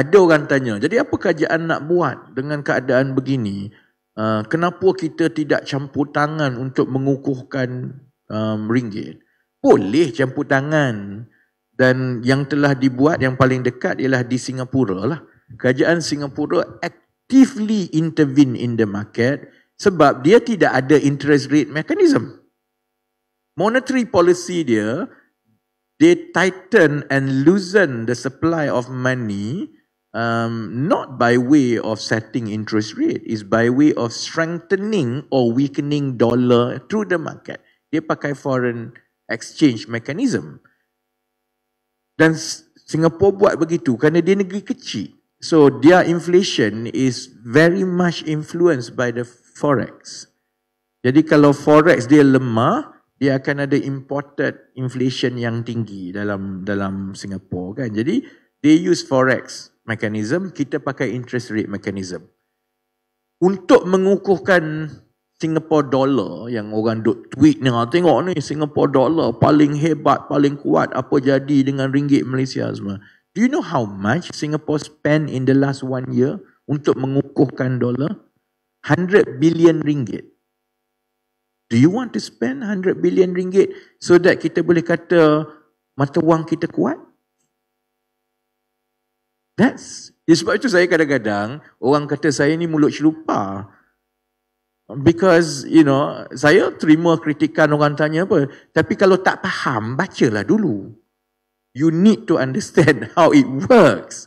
ada orang tanya, jadi apa kerajaan nak buat dengan keadaan begini? Uh, kenapa kita tidak campur tangan untuk mengukuhkan um, ringgit? Boleh campur tangan. Dan yang telah dibuat yang paling dekat ialah di Singapura lah. Kerajaan Singapura actively intervene in the market sebab dia tidak ada interest rate mechanism. Monetary policy dia, they tighten and loosen the supply of money um, not by way of setting interest rate, is by way of strengthening or weakening dollar through the market. Dia pakai foreign exchange mechanism. Dan Singapore buat begitu kerana dia negeri kecil. So their inflation is very much influenced by the forex. Jadi kalau forex dia lemah, dia akan ada imported inflation yang tinggi dalam dalam Singapore kan. Jadi they use forex mechanism, kita pakai interest rate mechanism. Untuk mengukuhkan Singapore dollar yang orang duk tweet ni, ah, tengok ni Singapore dollar paling hebat, paling kuat apa jadi dengan ringgit Malaysia semua. Do you know how much Singapore spend in the last one year untuk mengukuhkan dollar? 100 billion ringgit. Do you want to spend 100 billion ringgit so that kita boleh kata mata wang kita kuat? That's ya sebab itu saya kadang-kadang orang kata saya ni mulut celupa. Because you know, saya terima kritikan orang tanya apa, tapi kalau tak faham, bacalah dulu. You need to understand how it works.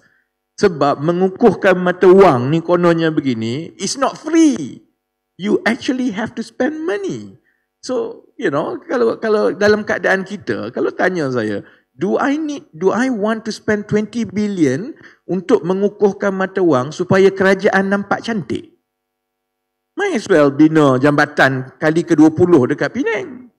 Sebab mengukuhkan mata wang ni kononnya begini, it's not free. You actually have to spend money. So, you know, kalau kalau dalam keadaan kita, kalau tanya saya, do I need do I want to spend 20 billion untuk mengukuhkan mata wang supaya kerajaan nampak cantik? Might as well bina jambatan kali ke-20 dekat Penang.